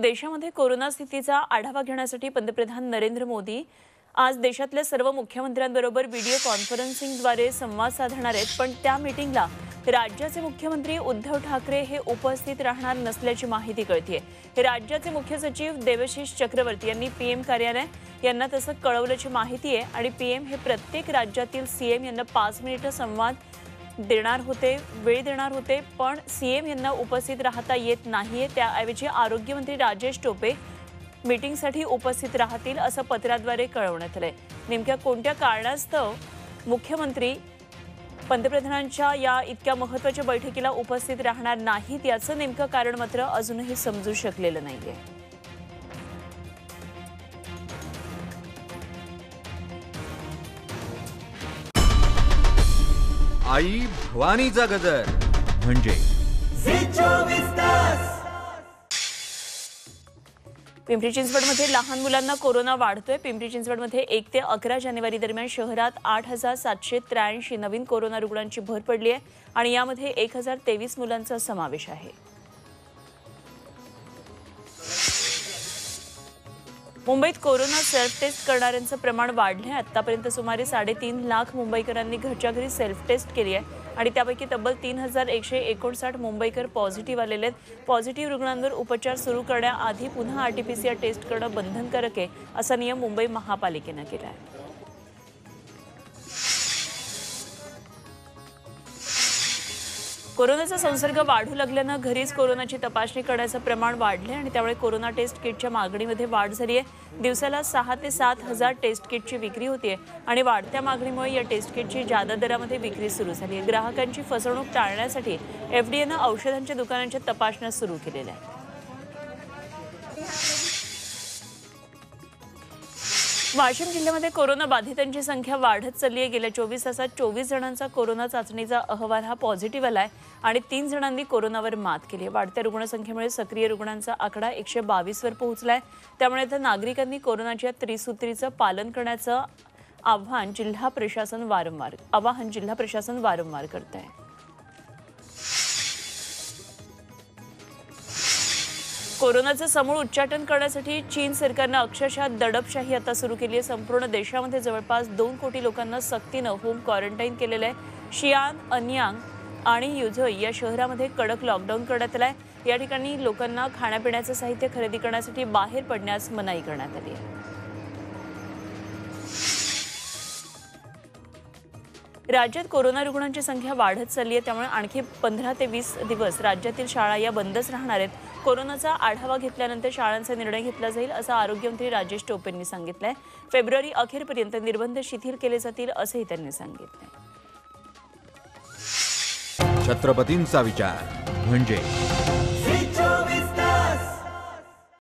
देशामध्ये कोरोना स्थितीचा आढावा घेण्यासाठी पंतप्रधान नरेंद्र मोदी आज देशातल्या सर्व मुख्यमंत्र्यांबरोबर व्हिडिओ कॉन्फरन्सिंगद्वारे संवाद साधणार आहेत. पण त्या मीटिंगला राज्याचे मुख्यमंत्री उद्धव ठाकरे हे उपस्थित राहणार नसल्याची माहिती कळतीये. राज्याचे मुख्य सचिव देवशिष चक्रवर्ती यांनी पीएम कार्यालय यांना तसं कळवल्याची माहिती आहे आणि पीएम हे प्रत्येक राज्यातील सीएम यांना पाच मिनिटं संवाद देणार होते वेळ देणार होते पण सीएम यांना उपस्थित राहता येत नाहीये. त्याऐवजी आरोग्यमंत्री राजेश टोपे मीटिंगसाठी उपस्थित राहतील असं पत्राद्वारे कळवण्यात आलंय. नेमक्या कोणत्या कारणास्तव मुख्यमंत्री पंतप्रधानांच्या या इतक्या महत्त्वाच्या बैठकीला उपस्थित राहणार नाहीत याचं नेमकं कारण मात्र अजूनही समजू शकलेलं नाहीये. आई भवानीचा गजर. म्हणजे? पिंपरी चिंचवडमध्ये लहान मुलांना कोरोना वाढतोय. पिंपरी चिंचवडमध्ये एक ते अकरा जानेवारी दरम्यान शहरात आठ हजार सातशे त्र्याऐंशी नवीन कोरोना रुग्णांची भर पडली आहे आणि यामध्ये एक हजार तेवीस मुलांचा समावेश आहे. मुंबईत कोरोना सेल्फ टेस्ट करणाऱ्यांचं प्रमाण वाढलं आहे आतापर्यंत सुमारे साडेतीन लाख मुंबईकरांनी घरच्या घरी सेल्फ टेस्ट केली आहे. आणि त्यापैकी तब्बल तीन हजार एकशे एकोणसाठ मुंबईकर पॉझिटिव्ह आलेले आहेत. पॉझिटिव्ह रुग्णांवर उपचार सुरू करण्याआधी पुन्हा R T P C R test करणं बंधनकारक आहे असा नियम मुंबई महापालिकेनं केला आहे कोरोनाचा संसर्ग वाढू लागल्यानं घरीच कोरोनाची तपासणी करण्याचं प्रमाण वाढले आणि त्यामुळे कोरोना टेस्ट किटच्या मागणीमध्ये वाढ झाली आहे दिवसाला सहा ते सात हजार टेस्ट किटची विक्री होतीये आणि वाढत्या मागणीमुळे या टेस्ट किटची जादा दरामध्ये विक्री सुरू झाली आहे ग्राहकांची फसवणूक टाळण्यासाठी एफडीएनं औषधांच्या दुकानांच्या तपासण्या सुरू केलेल्या आहेत. वाशिम जिल्ह्यामध्ये कोरोना बाधितांची संख्या वाढत चालली आहे. गेल्या चोवीस तासात चोवीस जणांचा कोरोना चाचणीचा अहवाल हा पॉझिटिव्ह आला आहे आणि तीन जणांनी कोरोनावर मात केली आहे. वाढत्या रुग्णसंख्येमुळे सक्रिय रुग्णांचा आकडा एकशे बावीसवर पोहोचला आहे त्यामुळे आता नागरिकांनी कोरोनाच्या त्रिसूत्रीचं पालन करण्याचं आव्हान जिल्हा प्रशासन वारंवार आवाहन जिल्हा प्रशासन वारंवार करत आहे कोरोनाचं समूळ उच्चाटन करण्यासाठी चीन सरकारनं अक्षरशः दडपशाही आता सुरू केली आहे. संपूर्ण देशामध्ये जवळपास दोन कोटी लोकांना सक्तीनं होम क्वारंटाईन केलेलं आहे. शियान अन्यांग आणि युझोई या शहरामध्ये कडक लॉकडाऊन करण्यात आलाय. या ठिकाणी लोकांना खाण्यापिण्याचं साहित्य खरेदी करण्यासाठी बाहेर पडण्यास मनाई करण्यात आली आहे. राज्यात कोरोना रुग्णांची संख्या वाढत चालली आहे त्यामुळे आणखी पंधरा ते वीस दिवस राज्यातील शाळा या बंदच राहणार आहेत. कोरोनाचा आढावा घेतल्यानंतर शाळांचा निर्णय घेतला जाईल असं आरोग्यमंत्री राजेश टोपेंनी सांगितलंय. फेब्रुवारी अखेरपर्यंत निर्बंध शिथिल केले जातील असंही त्यांनी सांगितलंय. छत्रपतींचा विचार म्हणजे